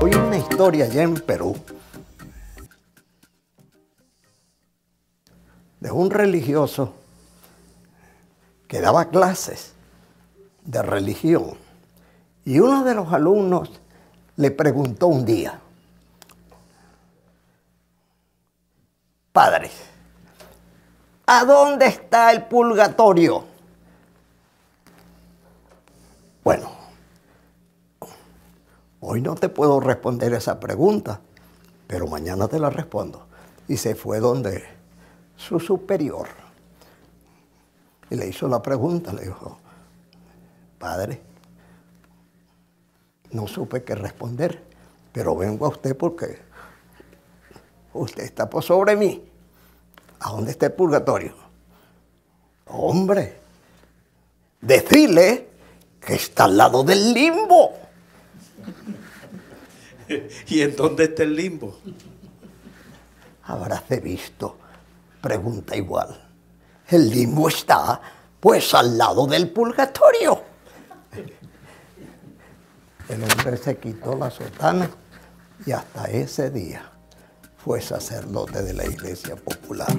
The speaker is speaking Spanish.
Hoy una historia allá en Perú de un religioso que daba clases de religión y uno de los alumnos le preguntó un día, Padre, ¿a dónde está el purgatorio? Bueno, hoy no te puedo responder esa pregunta, pero mañana te la respondo. Y se fue donde su superior. Y le hizo la pregunta, le dijo, Padre, no supe qué responder, pero vengo a usted porque usted está por sobre mí. ¿A dónde está el purgatorio? Hombre, decirle que está al lado del limbo. ¿Y en dónde está el limbo? Habráse visto, pregunta igual. El limbo está pues al lado del purgatorio. El hombre se quitó la sotana y hasta ese día fue sacerdote de la iglesia popular.